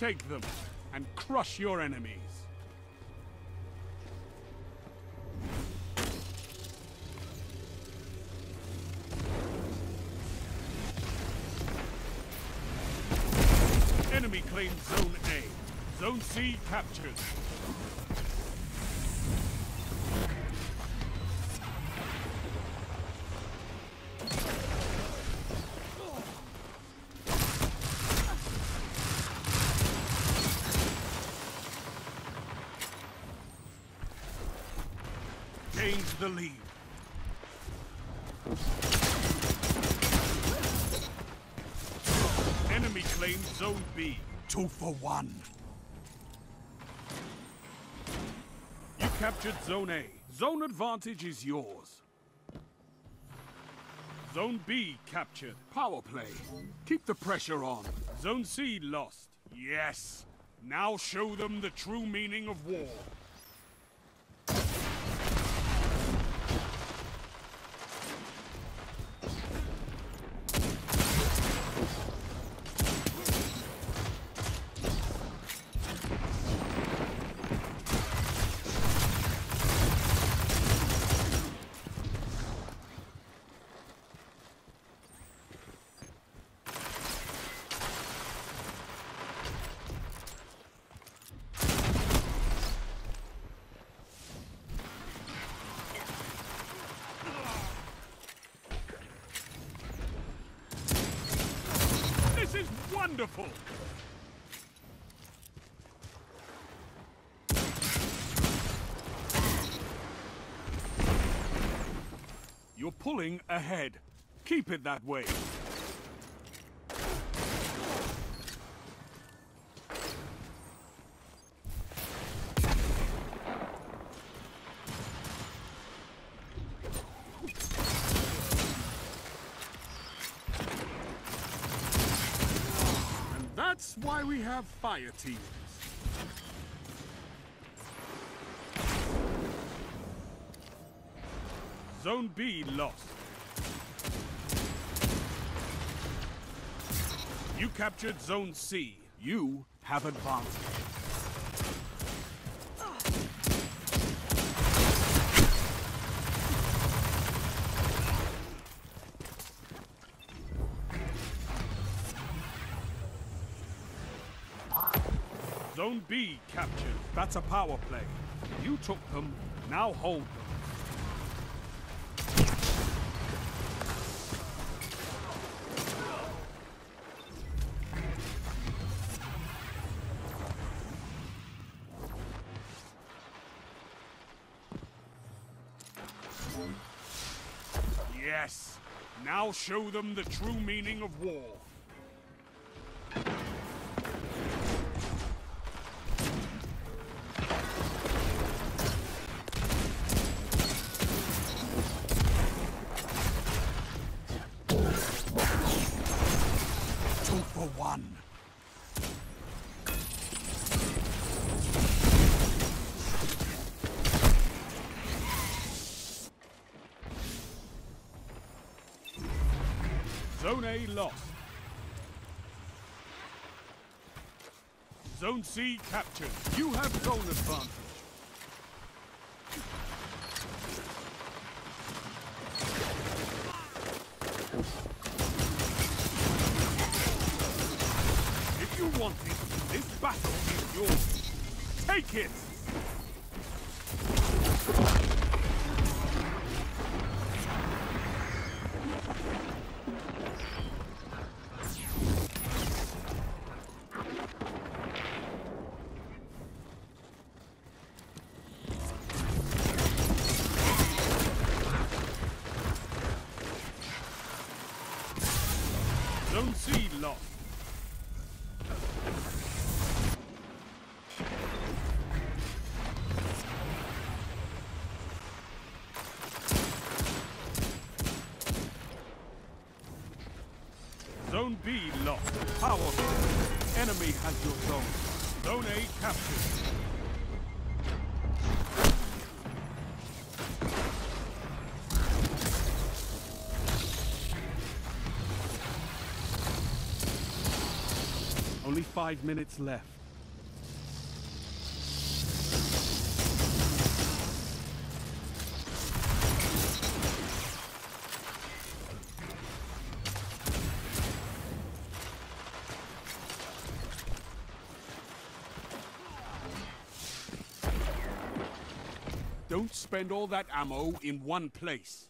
Take them and crush your enemies. Enemy claims Zone A. Zone C captured. The lead. Enemy claims Zone B. Two for one. You captured Zone A. Zone advantage is yours. Zone B captured. Power play. Keep the pressure on. Zone C lost. Yes. Now show them the true meaning of war. This is You're pulling ahead. Keep it that way. And that's why we have fire teams. Zone B lost. You captured Zone C. You have advanced. Zone B captured. That's a power play. You took them, now hold them. Yes. Now show them the true meaning of war. Zone A lost. Zone C captured. You have zone advantage. If you want it, this battle is yours. Take it! Lost. Power. Enemy has your zone. Zone A captured. Only five minutes left. Don't spend all that ammo in one place.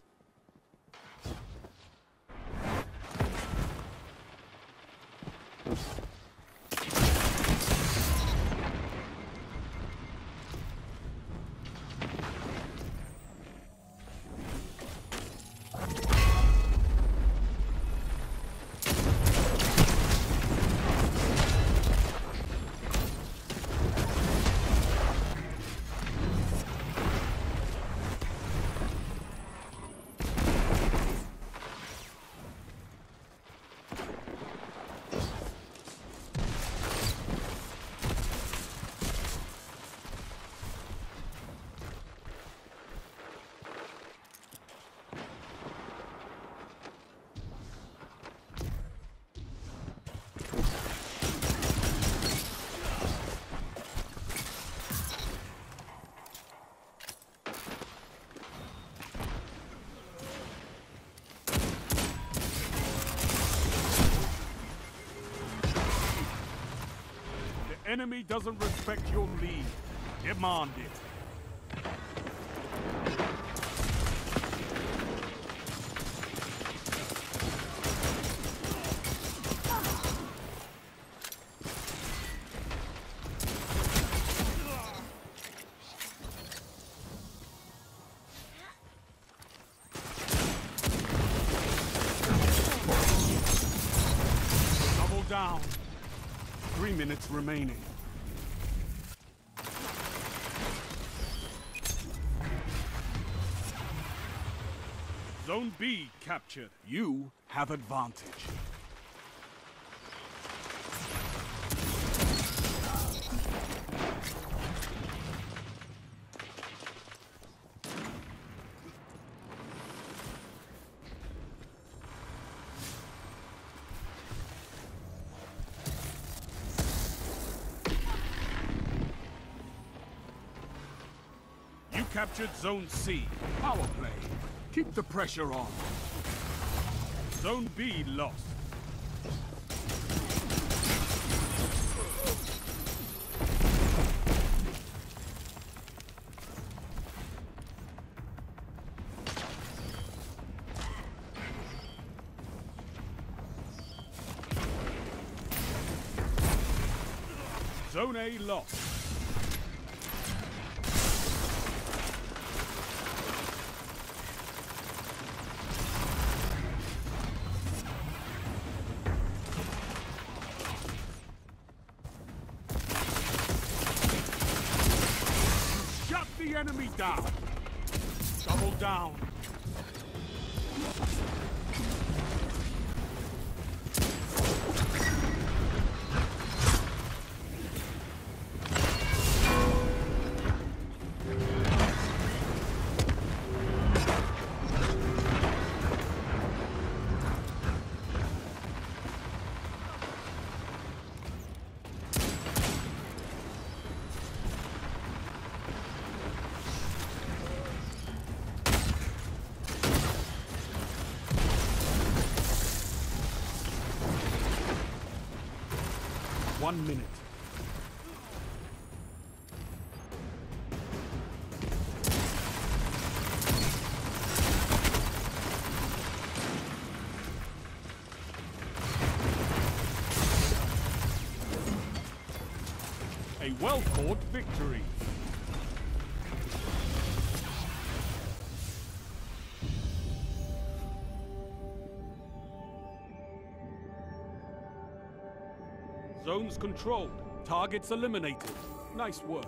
Enemy doesn't respect your lead. Demand it. Three minutes remaining. Zone B captured. You have advantage. Captured Zone C. Power play. Keep the pressure on. Zone B lost. Zone A lost. Enemy down. Double down. One minute. A well-fought victory. Zones controlled. Targets eliminated. Nice work.